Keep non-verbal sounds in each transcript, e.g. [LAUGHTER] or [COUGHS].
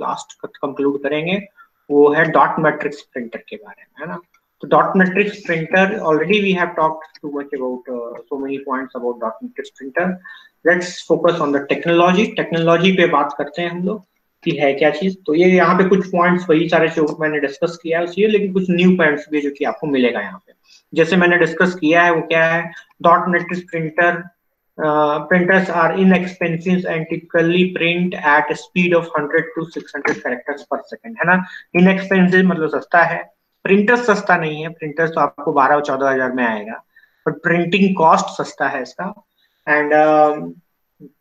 Last conclude करेंगे, वो है डॉट मैट्रिक्स प्रिंटर के बारे में, है ना? तो dot matrix printer already we have talked too much about so many points about dot matrix printer let's focus on the technology technology पे बात करते हैं हम लोग, कि है क्या चीज़? तो ये यहाँ पे कुछ पॉइंट्स वही सारे जो मैंने डिस्कस किया है उसी लेकिन कुछ न्यू पॉइंट्स भी जो कि आपको मिलेगा यहाँ पे। जैसे मैंने डिस्कस किया है, वो क्या है? Dot matrix printer printers are inexpensive and typically print at speed of 100 to 600 characters per second है ना? Inexpensive मतलब सस्ता है। प्रिंटर सस्ता नहीं है। प्रिंटर तो आपको बारह और चौदह हज़ार में आएगा। बट प्रिंटिंग कॉस्ट सस्ता है इसका। एंड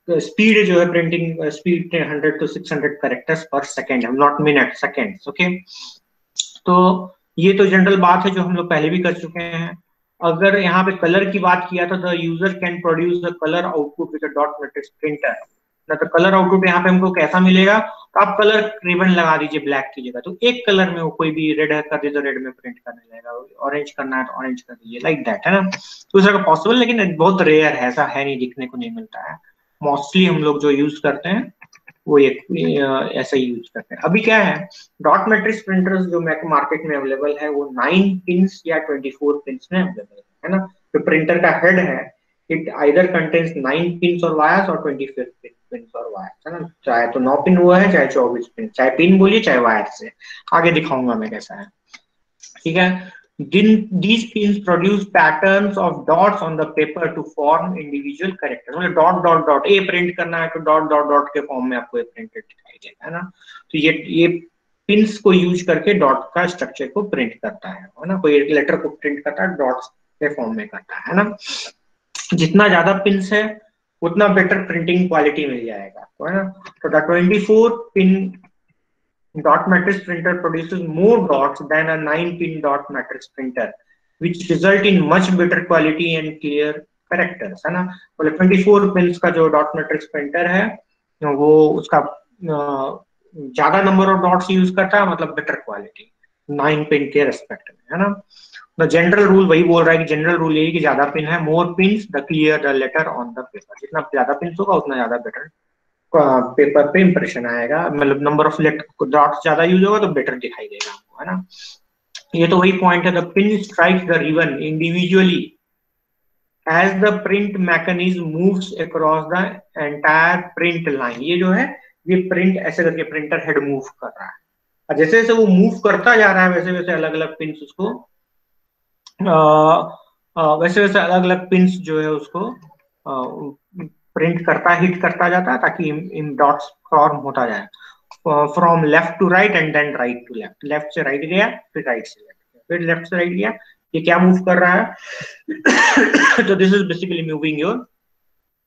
स्पीड uh, जो है printing speed hundred to six hundred characters per second not minute second okay तो ये तो जनरल बात है जो हम लोग पहले भी कर चुके हैं। अगर यहाँ पे कलर की बात किया था the user can produce the colour output with dot matrix printer ना तो कलर आउटपुट यहाँ पे हमको कैसा मिलेगा? तो आप कलर रिबन लगा दीजिए ब्लैक की जगह। तो एक कलर में वो कोई भी रेड कर दे तो रेड में प्रिंट करने लगेगा। ऑरेंज करना है तो ऑरेंज कर दीजिए लाइक दैट है ना? तो इस तरह पॉसिबल लेकिन बहुत रेयर है, ऐसा है नहीं, दिखने को नहीं मिलता है। मोस्टली हम लोग जो यूज़ करते हैं वो एक ऐसा यूज़ करते हैं। अभी क्या है डॉट मैट्रिक्स प्रिंटर्स जो मार्केट में अवेलेबल है, वो नाइन पिंस या ट्वेंटी फोर पिंस में अवेलेबल है ना? जो प्रिंटर का हेड है it either contains nine pins और वायर्स और ट्वेंटी फिफ्थ पिन चाहे तो नौ पिन हुआ है, चाहे चौबीस पिन चाहे पिन बोलिए, चाहे वायर से। आगे दिखाऊँगा मैं कैसा है। ठीक है? These pins produce patterns of dots on the paper to form individual character. मतलब dot dot dot A print करना है तो डॉट डॉट डॉट के फॉर्म में आपको ये प्रिंटेड दिखाई देगा है ना? तो ये ये पिंस को यूज़ करके डॉट का स्ट्रक्चर को प्रिंट करता है है ना? कोई लेटर को प्रिंट करता है डॉट्स के फॉर्म में करता है ना? जितना ज़्यादा पिंस है, उतना बेटर प्रिंटिंग क्वालिटी मिल जाएगा तो है ना? तो the 24 pin dot matrix printer produces more dots than a 9-pin dot matrix printer, which result in much better quality and clear characters है ना? बोले 24 पिंस का जो डॉट मैट्रिक्स प्रिंटर है वो उसका ज़्यादा नंबर ऑफ़ डॉट्स यूज़ करता है मतलब बेटर क्वालिटी नाइन पिन के रेस्पेक्ट में है ना? द जनरल रूल वही बोल रहा है कि जनरल रूल यही कि ज़्यादा पिन है more pins the clear the letter on the paper जितना ज़्यादा पिंस होगा उतना ज़्यादा बेटर पेपर पे इंप्रेशन आएगा। मतलब नंबर ऑफ़ लेट डॉट्स ज़्यादा यूज़ होगा तो बेटर दिखाई देगा हमको है ना? ये तो वही पॉइंट है the pin strike the ribbon individually as the print mechanism moves across the entire print line ये जो है ये प्रिंट ऐसे करके प्रिंटर हेड मूव कर रहा है। और जैसे जैसे वो मूव करता जा रहा है वैसे वैसे अलग अलग पिन उसको आ, आ, वैसे वैसे अलग अलग पिन जो है उसको प्रिंट करता हिट करता जाता है ताकि इन डॉट्स फॉर्म होता जाए। From left to right and then right to left left से राइट गया, फिर राइट से लेफ़्ट फिर लेफ़्ट से राइट गया। ये क्या मूव कर रहा है? [COUGHS] तो this is basically moving your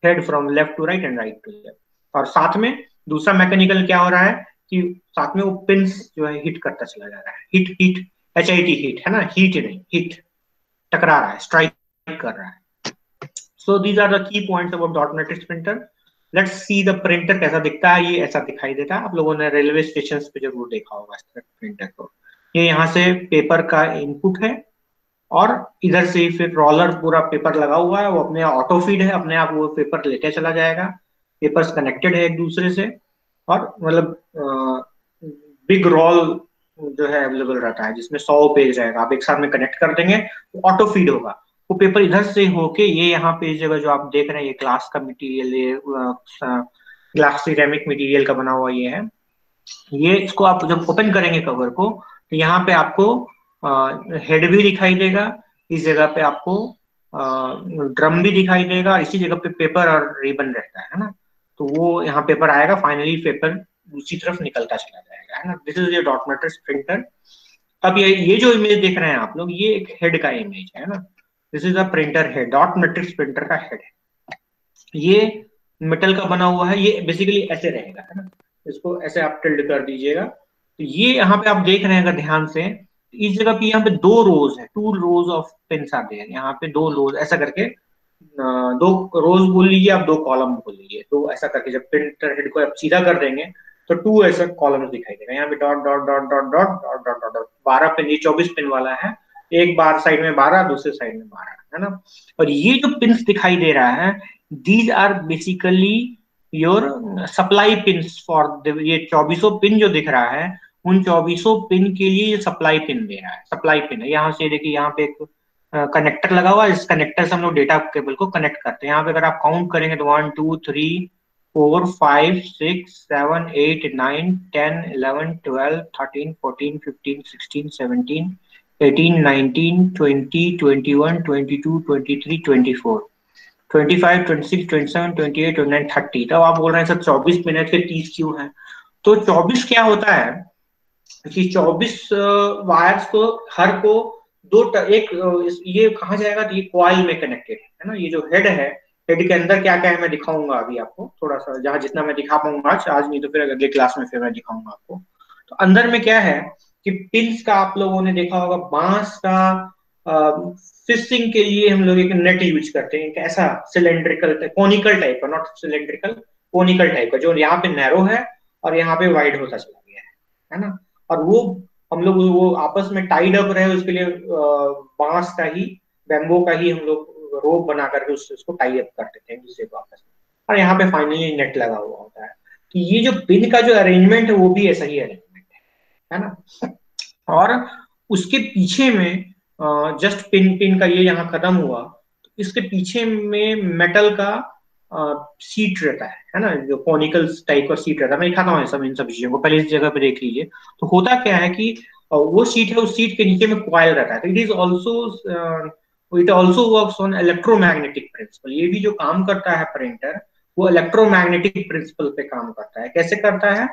head from left to right and right to left और साथ में दूसरा मैकेनिकल क्या हो रहा है कि साथ में वो पिंस जो है हिट करता चला जा रहा है। Hit hit H I T hit है ना? हीट नहीं हिट टकरा रहा है स्ट्राइक कर रहा है। So, these are the key points about dot matrix printer. Let's see the printer कैसा दिखता है, ये ऐसा दिखाई देता है। आप लोगों ने रेलवे स्टेशन पे ज़रूर देखा होगा इस प्रिंटर को ये यहाँ से पेपर का इनपुट है और इधर से फिर रोलर पूरा पेपर लगा हुआ है, वो अपने ऑटो फ़ीड है, अपने आप वो पेपर लेते चला जाएगा। पेपर्स कनेक्टेड है एक दूसरे से और मतलब बिग रोल जो है अवेलेबल रहता है, जिसमें सौ पेज रहेगा। आप एक साथ में कनेक्ट कर देंगे तो ऑटो फ़ीड होगा। वो पेपर इधर से होके ये यहाँ पे जगह जो आप देख रहे हैं, ये ग्लास का मटेरियल ये ग्लास सिरेमिक मटेरियल का बना हुआ ये है। ये इसको आप जब ओपन करेंगे कवर को तो यहाँ पे आपको हेड भी दिखाई देगा, इस जगह पे आपको ड्रम भी दिखाई देगा, इसी जगह पे पेपर और रिबन रहता है ना? तो वो यहाँ पेपर आएगा फाइनली पेपर दूसरी तरफ़ निकलता चला जाएगा, है ना? दिस इज़ ये डॉट मेटर प्रिंटर अब ये ये जो इमेज देख रहे हैं आप लोग, ये एक हेड का इमेज है ना? This is a printer head dot matrix printer का हेड है ये मेटल का बना हुआ है ये बेसिकली ऐसे रहेगा है ना इसको ऐसे आप टिल्ड कर दीजिएगा तो ये यहाँ पे आप देख रहे हैं अगर ध्यान से इस जगह पे यहाँ पे दो रोज है टू रोज ऑफ़ पिंस आते हैं यहाँ पे दो रोज ऐसा करके दो रोज बोल लीजिए आप दो कॉलम बोल लीजिए तो ऐसा करके जब प्रिंटर हेड को आप सीधा कर देंगे तो टू ऐसा कॉलम दिखाई देगा यहाँ पे dot dot dot dot dot dot dot dot बारह पिन ये चौबीस पिन वाला है एक बार साइड में बारह, दूसरे साइड में बारह, है ना? और ये जो पिंस दिखाई दे रहा है these are basically your supply pin for ये चौबीसों पिन जो दिख रहा है, उन चौबीसों पिन के लिए ये सप्लाई पिन दे रहा है। सप्लाई पिन है। यहाँ से देखिए, यहाँ पे एक कनेक्टर लगा हुआ है। इस कनेक्टर से हम लोग डेटा केबल को कनेक्ट करते हैं। यहाँ पे अगर आप काउंट करेंगे तो one two three four five six seven eight nine ten eleven twelve thirteen fourteen fifteen sixteen seventeen eighteen nineteen twenty twenty one twenty two twenty three twenty four twenty five twenty six twenty seven twenty eight twenty nine thirty तब आप बोल रहे हैं, sir, चौबीस minute के तीस क्यों है? तो चौबीस क्या होता है? कि चौबीस वायर्स को, हर को दो एक ये कहा जाएगा? तो ये क्वाइल में कनेक्टेड है ना? ये जो हेड है हेड के अंदर क्या क्या है मैं दिखाऊँगा अभी आपको थोड़ा सा जहाँ जितना मैं दिखा पाऊँगा आज आज नहीं तो फिर अगले क्लास में फिर मैं दिखाऊँगा आपको। तो अंदर में क्या है? कि पिंस का आप लोगों ने देखा होगा, बाँस का फिशिंग के लिए हम लोग एक नेट यूज़ करते हैं कैसा सिलेंड्रिकल कोनिकल टाइप का नॉट सिलेंड्रिकल कोनिकल टाइप का, जो यहाँ पे नैरो है और यहाँ पे वाइड होता चला गया है है ना? और वो हम लोग, वो आपस में टाइड अप रहे, उसके लिए बाँस का ही बैम्बो का ही हम लोग रोप बना करके उससे उसको टाई अप कर देते हैं दूसरे को आपस में। और यहाँ पे फाइनली नेट लगा हुआ होता है। तो ये जो पिन का जो अरेंजमेंट है, वो भी ऐसा ही अरेंजमेंट है ना? और उसके पीछे में जस्ट पिन पिन का ये यहाँ खत्म हुआ तो इसके पीछे में मेटल का सीट रहता है है ना? जो कॉनिकल टाइप का सीट रहता है। मैं दिखाता हूँ सब, इन सब चीज़ों को। पहले इस जगह पे देख लीजिए। तो होता क्या है कि वो सीट है, उस सीट के नीचे में क्वाइल रहता है। It is also it also work on electromagnetic principle ये भी जो काम करता है प्रिंटर वो इलेक्ट्रोमैग्नेटिक प्रिंसिपल पे काम करता है। कैसे करता है?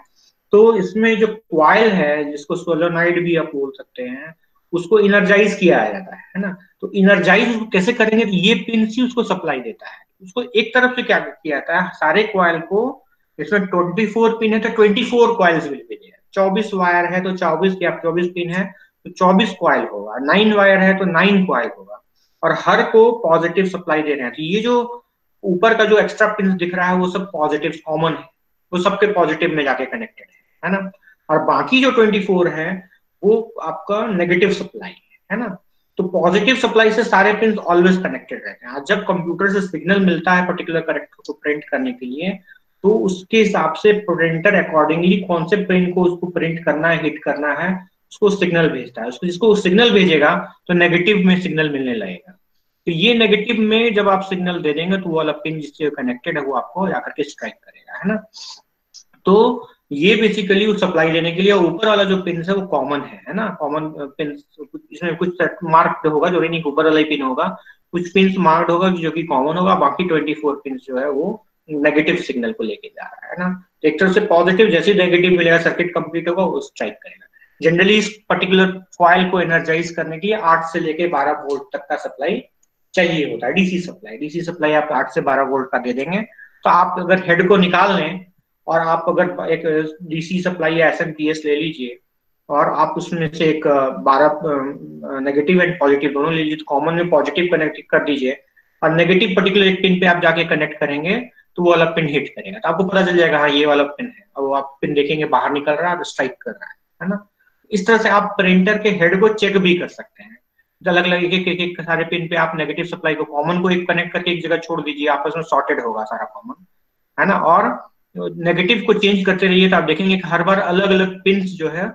तो इसमें जो क्वाइल है, जिसको सोलोनाइड भी आप बोल सकते हैं, उसको इनर्जाइज किया जाता है है ना? तो इनर्जाइज उसको कैसे करेंगे तो ये पिन सी उसको सप्लाई देता है। उसको एक तरफ़ से क्या किया जाता है, सारे क्वाइल को, इसमें 24 पिन है तो 24 coils will be there 24 wire है तो 24 या 24 पिन है तो 24 क्वाइल होगा। नाइन वायर है तो नाइन क्वाइल होगा। और हर को पॉजिटिव सप्लाई दे रहे हैं। तो ये जो ऊपर का जो एक्स्ट्रा पिन दिख रहा है, वो सब पॉजिटिव कॉमन है। वो सबके पॉजिटिव में जाके कनेक्टेड है। है ना? और बाकी जो 24 है, वो आपका नेगेटिव सप्लाई है है ना? तो पॉजिटिव सप्लाई से सारे पिन ऑलवेज कनेक्टेड रहते हैं। जब कंप्यूटर से सिग्नल मिलता है पर्टिकुलर करेक्टर को प्रिंट करने के लिए तो उसके हिसाब से प्रिंटर अकॉर्डिंगली कौन से पिन को उसको प्रिंट करना है हिट करना है, उसको सिग्नल भेजता है। उसको जिसको सिग्नल भेजेगा तो नेगेटिव में सिग्नल मिलने लगेगा। तो ये नेगेटिव में जब आप सिग्नल दे देंगे तो वो वाला पिन जिससे कनेक्टेड है, वो आपको जाकर के स्ट्राइक करेगा, है ना? तो ये बेसिकली उस सप्लाई लेने के लिए ऊपर वाला जो पिन है वो कॉमन है है ना? कॉमन पिन इसमें कुछ मार्क होगा जो नहीं, ऊपर वाला ही पिन होगा। कुछ पिन मार्क्ड होगा जो कि कॉमन होगा, बाकी ट्वेंटी फोर पिन जो है वो नेगेटिव सिग्नल को लेके जा रहा है ना? एक तरफ़ से पॉजिटिव जैसे नेगेटिव मिलेगा सर्किट कंप्लीट होगा वो स्ट्राइक करेगा। जनरली इस पर्टिकुलर फॉइल को एनर्जाइज करने के लिए आठ से लेके बारह वोल्ट तक का सप्लाई चाहिए होता है। डीसी सप्लाई डीसी सप्लाई आप आठ से बारह वोल्ट का दे देंगे। तो आप अगर हेड को निकाल लें और आप अगर एक डीसी सप्लाई या एस ले लीजिए और आप उसमें से एक बारह नेगेटिव एंड पॉजिटिव दोनों ले लीजिए तो कॉमन में पॉजिटिव कनेक्ट कर दीजिए और नेगेटिव पर्टिकुलर पिन पे आप जाके कनेक्ट करेंगे तो वो वाला पिन हिट करेगा। तो आपको पता चल जाएगा हाँ ये वाला पिन है। और वो आप पिन देखेंगे बाहर निकल रहा है स्ट्राइक कर रहा है है ना? इस तरह से आप प्रिंटर के हेड को चेक भी कर सकते हैं। अलग अलग एक एक, एक सारे पिन पे आप नेगेटिव सप्लाई को कॉमन को एक कनेक्ट करके एक जगह छोड़ दीजिए आपस में सॉर्टेड होगा सारा कॉमन है ना? और नेगेटिव को चेंज करते रहिए तो आप देखेंगे कि हर बार अलग अलग पिन जो है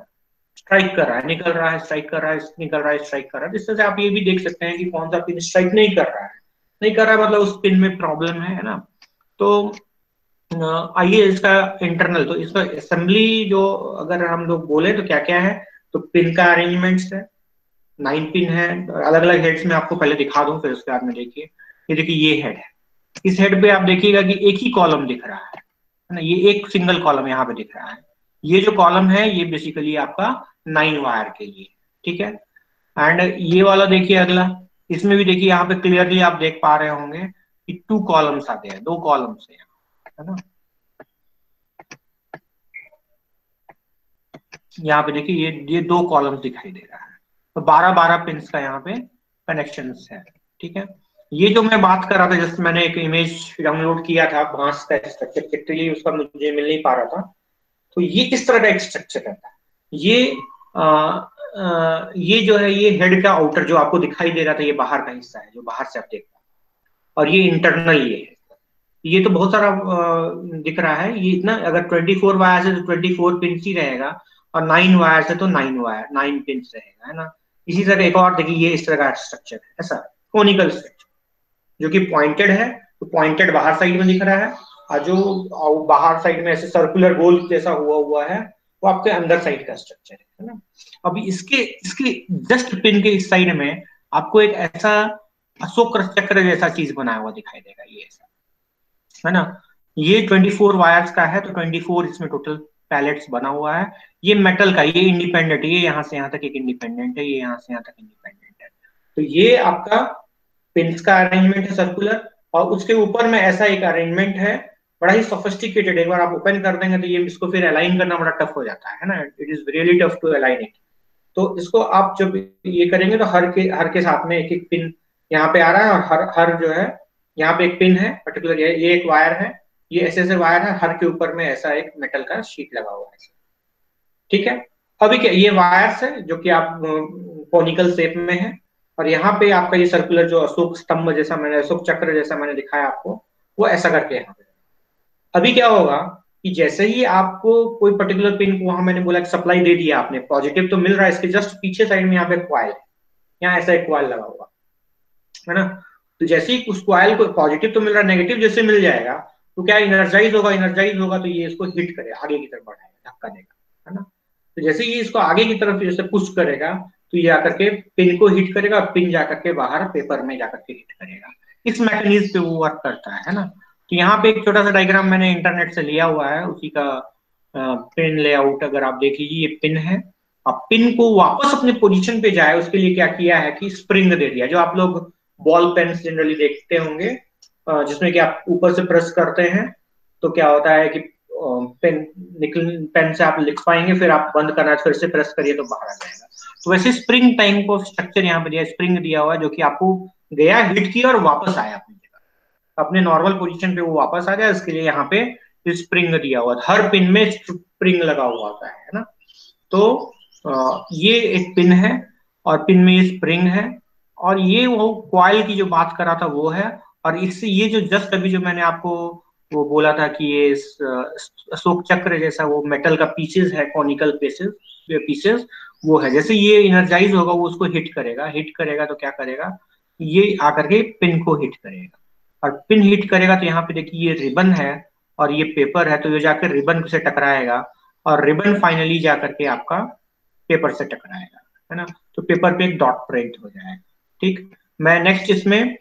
स्ट्राइक कर रहा है, निकल रहा है स्ट्राइक कर रहा है, निकल रहा है स्ट्राइक कर रहा है। इस तरह से आप ये भी देख सकते हैं कि कौन सा पिन स्ट्राइक नहीं कर रहा है। नहीं कर रहा है मतलब उस पिन में प्रॉब्लम है ना? तो आइए इसका इंटरनल तो इसका असेंबली जो अगर हम लोग बोले तो क्या क्या है? तो पिन का अरेंजमेंट है नाइन पिन है अलग अलग हेड्स में आपको पहले दिखा दूँ, फिर उसके बाद में देखिए। ये देखिए, ये हेड है। इस हेड पे आप देखिएगा कि एक ही कॉलम दिख रहा है। ना, ये एक सिंगल कॉलम यहाँ पे दिख रहा है। ये जो कॉलम है, ये बेसिकली आपका नाइन वायर के लिए, ठीक है? एंड ये वाला देखिए अगला, इसमें भी देखिए यहाँ पे क्लियरली आप देख पा रहे होंगे कि टू कॉलम्स आते हैं, दो कॉलम्स है है ना? यहाँ पे देखिए ये ये दो कॉलम्स दिखाई दे रहा है। तो बारह बारह पिन का यहाँ पे कनेक्शन है, ठीक है? ये जो मैं बात कर रहा था जैसे मैंने एक इमेज डाउनलोड किया था बाँस का स्ट्रक्चर लिटरली उसका मुझे मिल नहीं पा रहा था तो ये किस तरह का एक स्ट्रक्चर रहता है? ये आ, आ, ये जो है ये हेड का आउटर जो आपको दिखाई दे रहा था ये बाहर का हिस्सा है जो बाहर से आप देख रहे और ये इंटरनल ये है। ये तो बहुत सारा दिख रहा है। ये इतना अगर 24 वायर है तो 24 पिन ही रहेगा और 9 वायर है तो 9 वायर 9 पिन रहेगा है ना? इसी तरह एक और देखिए ये इस तरह का स्ट्रक्चर है ऐसा कोनिकल स्ट्रक्चर जो कि पॉइंटेड है तो पॉइंटेड बाहर साइड में दिख रहा है। और जो बाहर साइड में ऐसे सर्कुलर गोल जैसा हुआ हुआ है, वो आपके अंदर साइड का स्ट्रक्चर है ना? अभी इसके इसके जस्ट पिन के इस साइड में आपको एक ऐसा अशोक चक्र जैसा चीज़ बनाया हुआ दिखाई देगा, ये ऐसा, है ना? ये 24 वायर्स का है तो 24 इसमें टोटल पैलेट्स बना हुआ है। ये मेटल का, ये इंडिपेंडेंट ये यहाँ से यहाँ तक एक इंडिपेंडेंट है, ये यहाँ से यहाँ तक इंडिपेंडेंट है। तो ये आपका पिंस का अरेंजमेंट है सर्कुलर और उसके ऊपर में ऐसा एक अरेंजमेंट है बड़ा ही सोफिस्टिकेटेड एक बार आप ओपन कर देंगे तो ये इसको फिर अलाइन करना बड़ा टफ हो जाता है ना? It is really tough to align it तो इसको आप जब ये करेंगे तो हर के हर के साथ में एक एक पिन यहाँ पे आ रहा है और हर हर जो है यहाँ पे एक पिन है पर्टिकुलर ये, ये एक वायर है ये ऐसे ऐसे वायर है हर के ऊपर में ऐसा एक मेटल का शीट लगा हुआ है ठीक है? अभी क्या ये वायर्स है जो कि आप कोनिकल शेप में है। और यहाँ पे आपका ये सर्कुलर जो अशोक स्तंभ जैसा मैंने, अशोक चक्र जैसा मैंने दिखाया आपको, वो ऐसा करके यहाँ पे। अभी क्या होगा कि जैसे ही आपको कोई पर्टिकुलर पिन को वहाँ मैंने बोला सप्लाई दे दिया आपने पॉजिटिव तो मिल रहा है, इसके जस्ट पीछे साइड में यहाँ पे क्वाइल है। यहाँ ऐसा एक क्वाइल लगा हुआ। है ना? तो जैसे ही उस क्वाइल को पॉजिटिव तो मिल रहा है नेगेटिव जैसे मिल जाएगा तो क्या इनर्जाइज होगा? इनर्जाइज होगा तो ये इसको हिट करेगा, आगे की तरफ़ बढ़ाएगा, धक्का देगा। है ना? तो जैसे ये इसको आगे की तरफ़ जैसे पुश करेगा तो ये आकर के पिन को हिट करेगा पिन जाकर के बाहर पेपर में जाकर के हिट करेगा। इस मैकेनिज्म पे वो वर्क करता है ना? तो यहाँ पे एक छोटा सा डायग्राम मैंने इंटरनेट से लिया हुआ है, उसी का पिन लेआउट अगर आप देख लीजिए, ये पिन है। अब पिन को वापस अपने पोजीशन पे जाए, उसके लिए क्या किया है कि स्प्रिंग दे दिया। जो आप लोग बॉल पेन जनरली देखते होंगे जिसमें कि आप ऊपर से प्रेस करते हैं तो क्या होता है कि पेन निकल पेन से आप लिख पाएँगे, फिर आप बंद करना फिर से प्रेस करिए तो बाहर आ जाएगा। तो वैसे स्प्रिंग टाइम को स्ट्रक्चर यहाँ पे दिया स्प्रिंग दिया हुआ जो कि आपको गया हिट किया और वापस आया अपनी जगह। अपने नॉर्मल पोजिशन पे वो वापस आ गया, इसके लिए यहाँ पे स्प्रिंग दिया हुआ हर पिन में स्प्रिंग लगा हुआ होता है ना? तो ये एक पिन है और पिन में ये स्प्रिंग है और ये वो क्वाइल की जो बात करा था वो है और इससे ये जो जस्ट अभी जो मैंने आपको वो बोला था कि ये अशोक चक्र जैसा वो मेटल का पीसेस है कॉनिकल पीसेस पीसेस वो है। जैसे ये इनर्जाइज होगा, वो उसको हिट करेगा। हिट करेगा तो क्या करेगा? ये आकर के पिन को हिट करेगा। और पिन हिट करेगा तो यहाँ पे देखिए ये रिबन है और ये पेपर है तो ये जाकर रिबन से टकराएगा और रिबन फाइनली जाकर के आपका पेपर से टकराएगा, है ना? तो पेपर पे एक डॉट प्रिंट हो जाएगा ठीक? मैं नेक्स्ट इसमें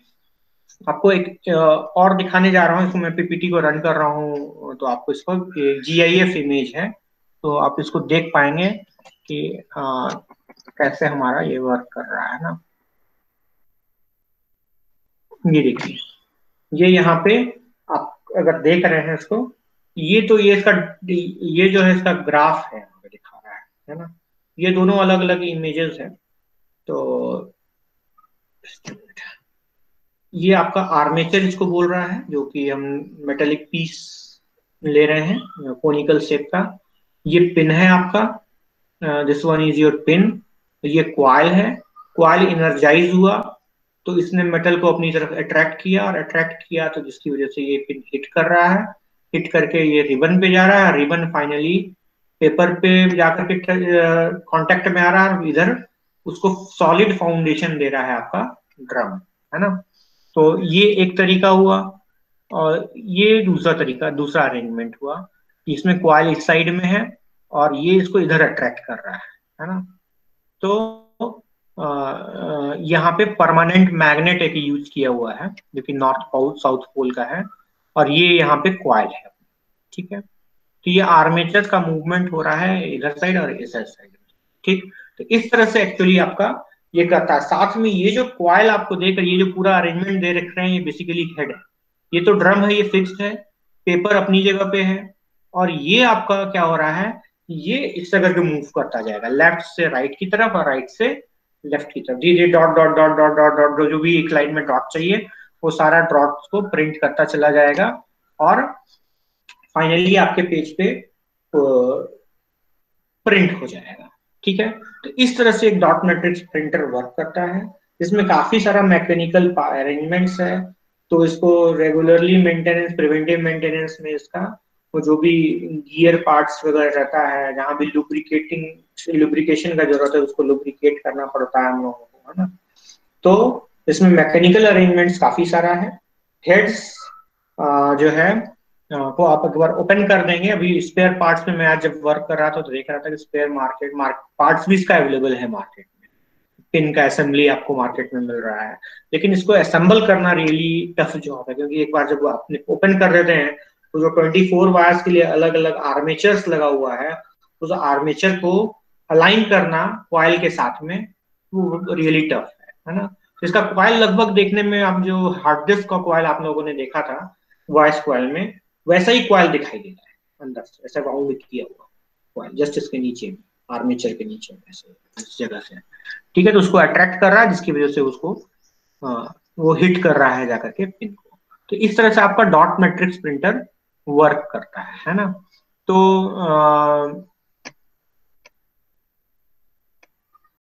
आपको एक और दिखाने जा रहा हूँ। इसको मैं पीपीटी को रन कर रहा हूँ तो आपको इसको जी आई इमेज है तो आप इसको देख पाएँगे। कि आ, कैसे हमारा ये वर्क कर रहा है ना। ये देखिए ये यहाँ पे आप अगर देख रहे हैं इसको ये तो ये इसका ये जो है इसका ग्राफ है दिखा रहा है है ना। ये दोनों अलग अलग इमेजेस है तो ये आपका आर्मेचर इसको बोल रहा है जो कि हम मेटेलिक पीस ले रहे हैं कोनिकल शेप का। ये पिन है आपका this one is your pin ये क्वाइल है। क्वाइल इनर्जाइज हुआ तो इसने मेटल को अपनी तरफ़ अट्रैक्ट किया और अट्रैक्ट किया तो जिसकी वजह से ये पिन हिट कर रहा है। हिट करके ये रिबन पे जा रहा है। रिबन फाइनली पेपर पे जाकर के कांटेक्ट में आ रहा है इधर उसको सॉलिड फाउंडेशन दे रहा है आपका ड्रम है ना? तो ये एक तरीका हुआ और ये दूसरा तरीका, दूसरा अरेंजमेंट हुआ। इसमें क्वाइल इस साइड में है। और ये इसको इधर अट्रैक्ट कर रहा है है ना? तो यहाँ पे परमानेंट मैग्नेट एक यूज़ किया हुआ है, जो कि नॉर्थ पोल साउथ पोल का है, और ये यहाँ पे क्वाइल है, ठीक है? तो ये आर्मेचर का मूवमेंट हो रहा है इधर साइड और इस साइड ठीक? तो इस तरह से एक्चुअली आपका ये करता है। साथ में ये जो क्वाइल आपको देकर ये जो पूरा अरेंजमेंट दे रख रहे हैं, ये बेसिकली हेड है। ये तो ड्रम है, ये फिक्स्ड है पेपर अपनी जगह पे है, और ये आपका क्या हो रहा है ये इस तरह के मूव करता जाएगा। लेफ़्ट से राइट की तरफ़ और राइट से लेफ़्ट की तरफ़। धीरे dot dot dot dot dot dot जो भी एक लाइन में डॉट चाहिए, वो सारा डॉट को प्रिंट करता चला जाएगा। और फाइनली आपके पेज पे प्रिंट हो जाएगा। ठीक है? तो इस तरह से एक डॉट मैट्रिक्स प्रिंटर वर्क करता है। इसमें काफ़ी सारा मैकेनिकल अरेंजमेंट्स है। तो इसको रेगुलरली मेंटेनेंस प्रिवेंटिव मेंटेनेंस में इसका वो जो भी गियर पार्ट्स वगैरह रहता है, जहाँ भी लुब्रिकेटिंग लुब्रिकेशन का ज़रूरत है, उसको लुब्रिकेट करना पड़ता है हम लोगों को, है ना? तो इसमें मैकेनिकल अरेंजमेंट्स काफ़ी सारा है। हेड्स जो है को आप एक बार ओपन कर देंगे। अभी स्पेयर पार्ट्स में मैं आज जब वर्क कर रहा था तो देख रहा था कि स्पेयर मार्केट मार्क पार्ट्स भी इसका अवेलेबल है मार्केट में। पिन का असेंबली आपको मार्केट में मिल रहा है। लेकिन इसको असेंबल करना रियली टफ जॉब है, क्योंकि एक बार जब आपने ओपन कर देते हैं तो जो 24 फोर वायर्स के लिए अलग अलग आर्मेचर्स लगा हुआ है उस आर्मेचर को अलाइन करना क्वाइल के साथ में वो रियली टफ है है ना? तो इसका क्वाइल लगभग देखने में आप जो हार्ड डिस्क का क्वाइल आप लोगों ने देखा था वॉइस क्वाइल में वैसा ही क्वाइल दिखाई देता है अंदर से ऐसा राउंड किया हुआ क्वाइल जस्ट इसके नीचे में आर्मेचर के नीचे ऐसे इस जगह से। ठीक है तो उसको अट्रैक्ट कर रहा है जिसकी वजह से उसको आ, वो हिट कर रहा है जाकर के पिन को। तो इस तरह से आपका डॉट मैट्रिक्स प्रिंटर वर्क करता है है ना? तो